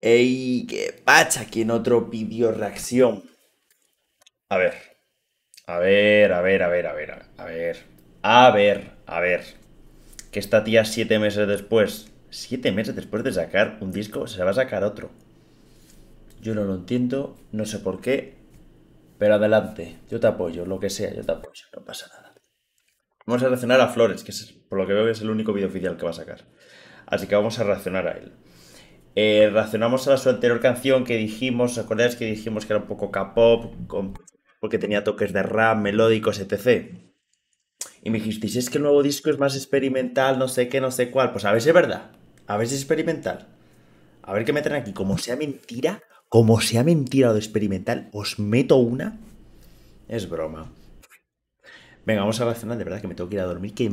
Ey, qué pacha aquí en otro vídeo reacción. A ver. A ver, a ver, a ver, a ver, a ver. A ver, a ver. Que esta tía siete meses después, siete meses después de sacar un disco, se va a sacar otro. Yo no lo entiendo, no sé por qué, pero adelante, yo te apoyo, lo que sea, yo te apoyo, no pasa nada. Vamos a reaccionar a Flores, que es, por lo que veo es el único vídeo oficial que va a sacar. Así que vamos a reaccionar a él. Eh, reaccionamos a su anterior canción que dijimos, ¿os que dijimos que era un poco K-pop? Porque tenía toques de rap, melódicos, etc. Y me dijisteis, es que el nuevo disco es más experimental, no sé qué, no sé cuál. Pues a ver si es verdad. A ver si es experimental. A ver qué meten aquí. Como sea mentira, como sea mentira o de experimental, os meto una. Es broma. Venga, vamos a reaccionar. De verdad que me tengo que ir a dormir, que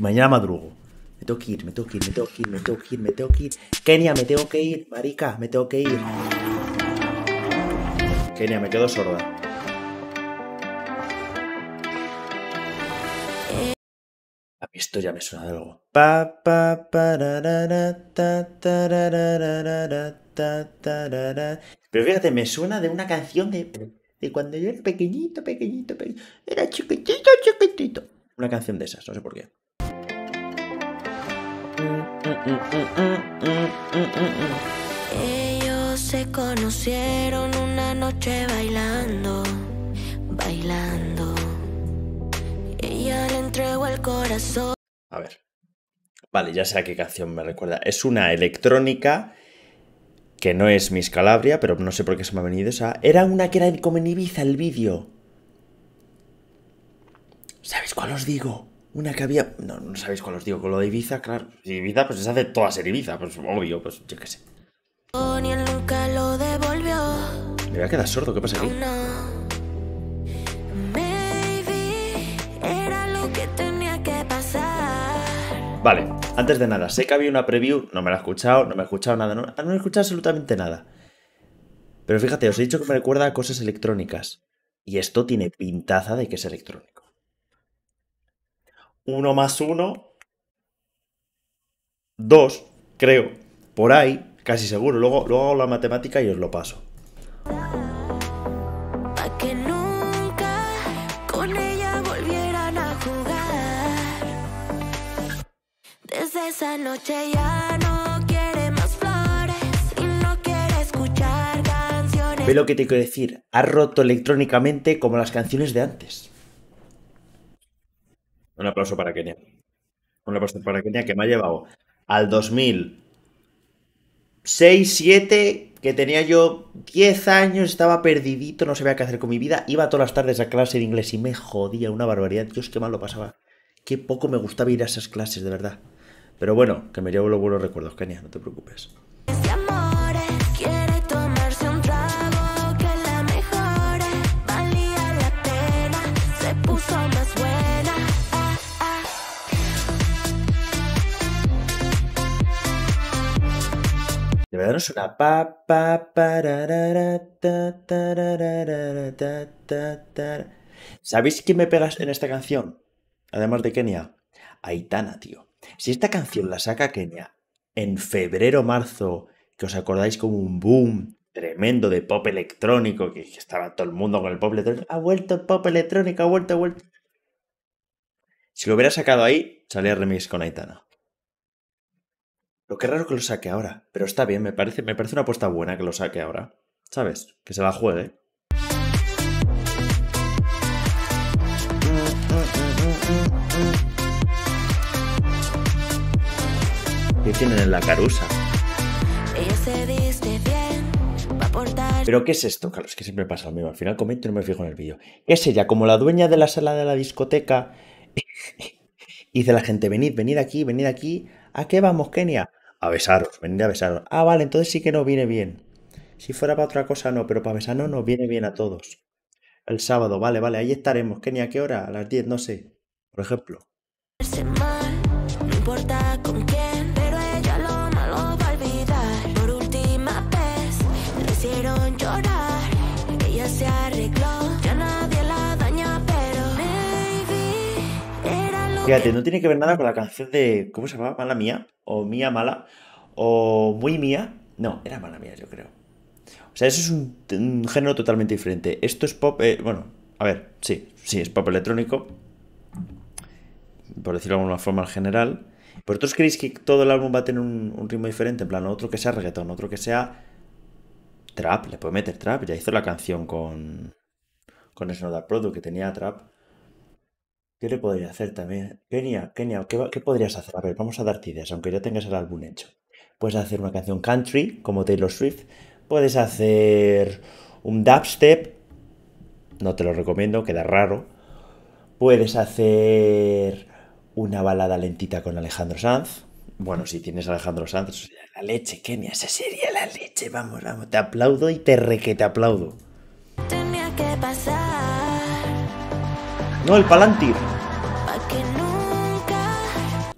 mañana madrugo. Me tengo que ir, me tengo que ir, me tengo que ir, me tengo que ir, me tengo que ir. Kenia, me tengo que ir, marica, me tengo que ir. Kenia, me quedo sorda. A mí esto ya me suena de algo. Pa, pa, Pero fíjate, me suena de una canción de, de cuando yo era pequeñito, pequeñito, pequeñito. Era chiquitito, chiquitito. Una canción de esas, no sé por qué. Ellos se conocieron una noche bailando, bailando. Ella le entregó el corazón. A ver. Vale, ya sé a qué canción me recuerda. Es una electrónica que no es Miss Calabria, pero no sé por qué se me ha venido esa. Era una que era como en Ibiza el vídeo. ¿Sabéis cuál os digo? Una que había. No, no sabéis cuál os digo. Con lo de Ibiza, claro. Ibiza, pues se hace toda ser Ibiza. Pues obvio, pues yo qué sé. nunca lo devolvió. Me voy a quedar sordo. ¿Qué pasa aquí? era lo que tenía que pasar. Vale, antes de nada, sé que había una preview, no me la he escuchado, no me he escuchado nada, no, no he escuchado absolutamente nada. Pero fíjate, os he dicho que me recuerda a cosas electrónicas. Y esto tiene pintaza de que es electrónico. 1 más 1, 2, creo, por ahí, casi seguro. Luego, luego hago la matemática y os lo paso. que nunca con ella volvieran a jugar. Desde esa noche ya no quiere más flores y no quiere escuchar canciones. Ve lo que te quiero decir. Ha roto electrónicamente como las canciones de antes. Un aplauso para Kenia. Un aplauso para Kenia que me ha llevado al 2006, 7, que tenía yo 10 años, estaba perdidito, no sabía qué hacer con mi vida. Iba todas las tardes a clase de inglés y me jodía una barbaridad. Dios, qué mal lo pasaba. Qué poco me gustaba ir a esas clases, de verdad. Pero bueno, que me llevo los buenos recuerdos, Kenia, no te preocupes. De verdad no suena pa pa ¿Sabéis quién me pegas en esta canción? Además de Kenia. Aitana, tío. Si esta canción la saca Kenia en febrero marzo, que os acordáis como un boom tremendo de pop electrónico, que estaba todo el mundo con el pop electrónico, ha vuelto el pop electrónico, ha vuelto, ha vuelto. Si lo hubiera sacado ahí, salía remix con Aitana. Lo que raro que lo saque ahora, pero está bien, me parece, me parece una apuesta buena que lo saque ahora. ¿Sabes? Que se la juegue. ¿Qué tienen en la carusa? Pero ¿qué es esto, Carlos? Que siempre pasa lo mismo. Al final comento y no me fijo en el vídeo. Es ella, como la dueña de la sala de la discoteca. y dice la gente, venid, venid aquí, venid aquí. ¿A qué vamos, Kenia? A besaros, venid a besaros. Ah, vale, entonces sí que no viene bien. Si fuera para otra cosa, no, pero para besarnos nos viene bien a todos. El sábado, vale, vale, ahí estaremos. Kenia, ¿a qué hora? A las 10, no sé. Por ejemplo. No importa Fíjate, no tiene que ver nada con la canción de. ¿Cómo se llama? Mala mía. O mía mala. O muy mía. No, era mala mía, yo creo. O sea, eso es un, género totalmente diferente. Esto es pop. eh, bueno, a ver, sí, sí, es pop electrónico. Por decirlo de alguna forma en general. ¿Vosotros creéis que todo el álbum va a tener un, ritmo diferente? En plan, otro que sea reggaetón, otro que sea trap. Le puede meter trap. Ya hizo la canción con. Con Snowda Product, que tenía trap. ¿Qué le podría hacer también? Kenia, Kenia, ¿qué, podrías hacer? A ver, vamos a darte ideas, aunque ya tengas el álbum hecho. Puedes hacer una canción country, como Taylor Swift. Puedes hacer un dubstep. No te lo recomiendo, queda raro. Puedes hacer una balada lentita con Alejandro Sanz. Bueno, si tienes a Alejandro Sanz, eso sería la leche, Kenia, esa sería la leche. Vamos, vamos, te aplaudo y te re que te aplaudo. Tenía que pasar No, el Palantir.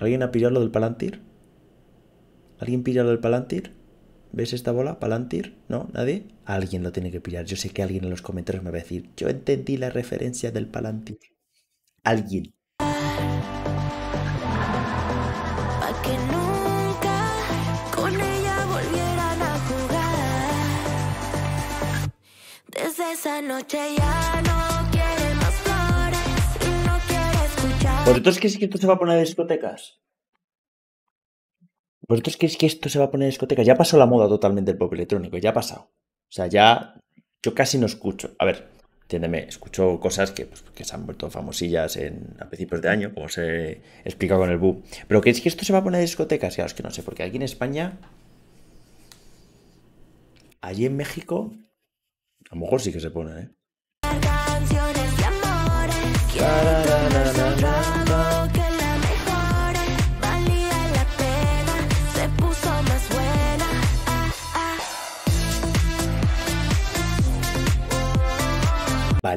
¿Alguien ha pillado lo del Palantir? ¿Alguien pilla lo del Palantir? ¿Ves esta bola? ¿Palantir? ¿No? ¿Nadie? Alguien lo tiene que pillar. Yo sé que alguien en los comentarios me va a decir, yo entendí la referencia del Palantir. Alguien. esa noche ya no ¿Vosotros creéis que esto se va a poner en discotecas? ¿Vosotros creéis que esto se va a poner en discotecas? Ya pasó la moda totalmente del pop electrónico, ya ha pasado. O sea, ya yo casi no escucho. A ver, entiéndeme, escucho cosas que, pues, que se han vuelto famosillas en, a principios de año, como se explica con el boom. Pero ¿creéis que esto se va a poner en discotecas? Claro, es que no sé, porque aquí en España, allí en México, a lo mejor sí que se pone, ¿eh? Canciones de amores,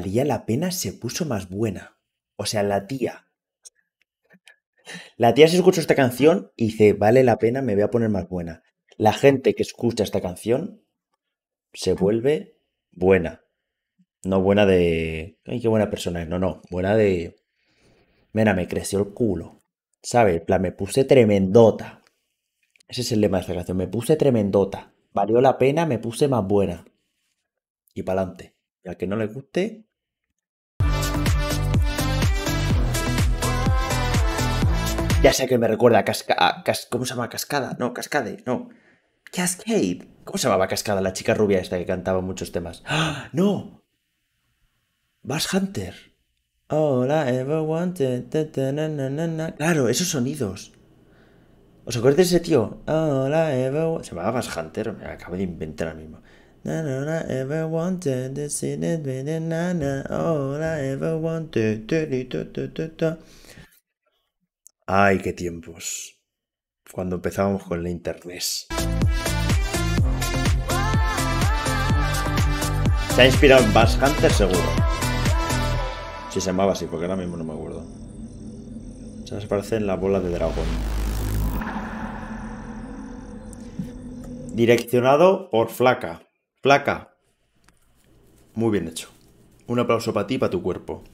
valía la pena, se puso más buena. O sea, la tía. La tía se escucha esta canción y dice, vale la pena, me voy a poner más buena. La gente que escucha esta canción se vuelve buena. No buena de... Ay, qué buena persona es. No, no. Buena de... Mira, me creció el culo. ¿Sabes? Plan, me puse tremendota. Ese es el lema de esta canción. Me puse tremendota. Valió la pena, me puse más buena. Y para adelante. Y al que no le guste, Ya sé que me recuerda a, casca cas- ¿Cómo se llama? Cascada. No, Cascade. No. Cascade. ¿Cómo se llamaba Cascada? La chica rubia esta que cantaba muchos temas. ¡Ah! ¡No! Bass Hunter. All I ever wanted. Claro, esos sonidos. ¿Os acordáis de ese tío? All I ever Se llamaba Bass Hunter. Me acabo de inventar ahora mismo. All I ever wanted. ta, li, ta, ta, ta, ta. Ay, qué tiempos. Cuando empezábamos con la internet. Se ha inspirado en Bass Hunter, seguro. Si se llamaba así, porque ahora mismo no me acuerdo. Se parece en la bola de dragón. Direccionado por Flaca. Flaca. Muy bien hecho. Un aplauso para ti y para tu cuerpo.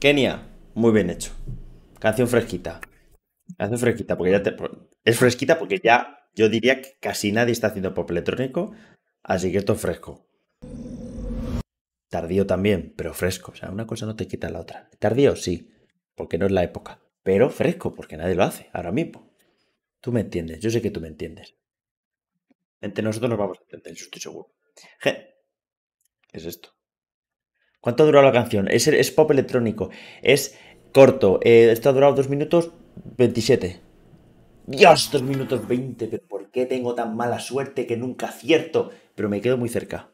Kenia. Muy bien hecho. Canción fresquita. Canción fresquita, porque ya te... Es fresquita porque ya yo diría que casi nadie está haciendo pop electrónico, así que esto es fresco. Tardío también, pero fresco. O sea, una cosa no te quita la otra. Tardío sí, porque no es la época. Pero fresco, porque nadie lo hace ahora mismo. Tú me entiendes, yo sé que tú me entiendes. Entre nosotros nos vamos a entender, yo estoy seguro. ¿Qué es esto? ¿Cuánto ha durado la canción? Es, pop electrónico. Es corto. Eh, esto ha durado 2 minutos 27. Dios, 2 minutos 20. ¿Pero por qué tengo tan mala suerte que nunca acierto? Pero me quedo muy cerca.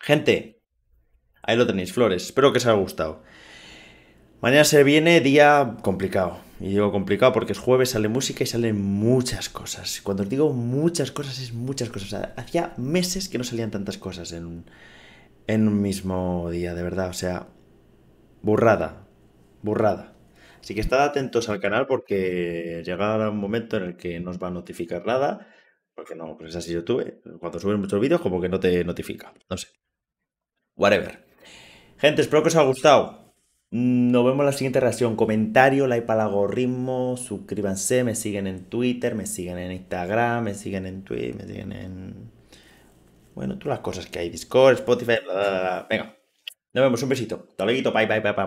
Gente, ahí lo tenéis, flores. Espero que os haya gustado. Mañana se viene día complicado. Y digo complicado porque es jueves, sale música y salen muchas cosas. Cuando os digo muchas cosas, es muchas cosas. Hacía meses que no salían tantas cosas en un, en un mismo día, de verdad. O sea, burrada, burrada. Así que estad atentos al canal porque llegará un momento en el que no os va a notificar nada. Porque no, pues es así YouTube. Cuando subes muchos vídeos, como que no te notifica. No sé. Whatever. Gente, espero que os haya gustado. Nos vemos en la siguiente reacción. Comentario, like para el algoritmo, suscríbanse, me siguen en Twitter, me siguen en Instagram, me siguen en Twitter, me siguen en... Bueno, todas las cosas que hay. Discord, Spotify. Venga. Nos vemos, un besito. Hasta luego, bye, bye, bye, bye. bye.